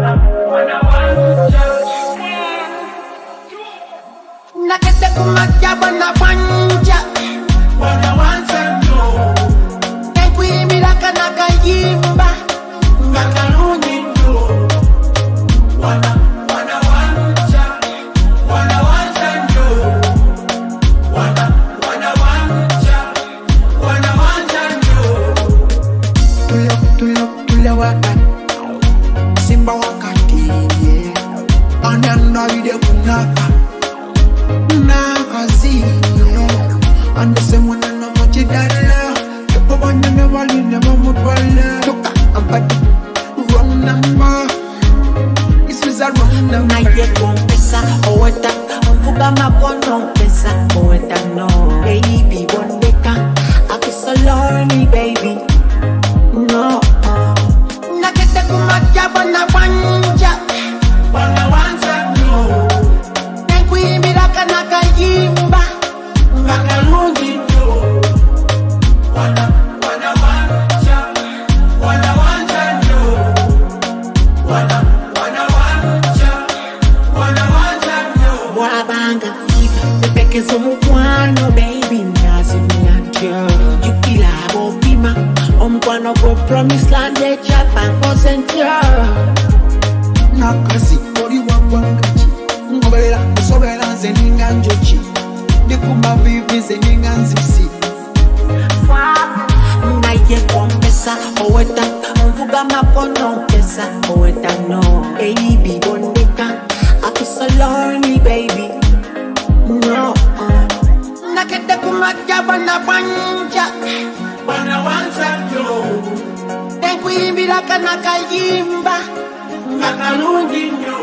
nakete yeah. Anyangaide kunaka. Nakazi yeah. Andese mwanana mochidala Tepo banyane waline mamutwale Toka abadi Wrong number. This is a wrong number. Naye kumpesa oweta mvuga makono epekeza omukwano baby nazimyantyo jukira abopima omukwano gwe promise land ecapa nkoze ntyo nakazi oli wagwangaki ngoberera nsobera nze ninga njoki ndikumavivi ze ninga nzisi. Naye kompesa oweta nvuga makono pesa oweta no. Baby bondeka kumakya bana bwanja ekuyimbilaka nakayimba nga kalungi nnyo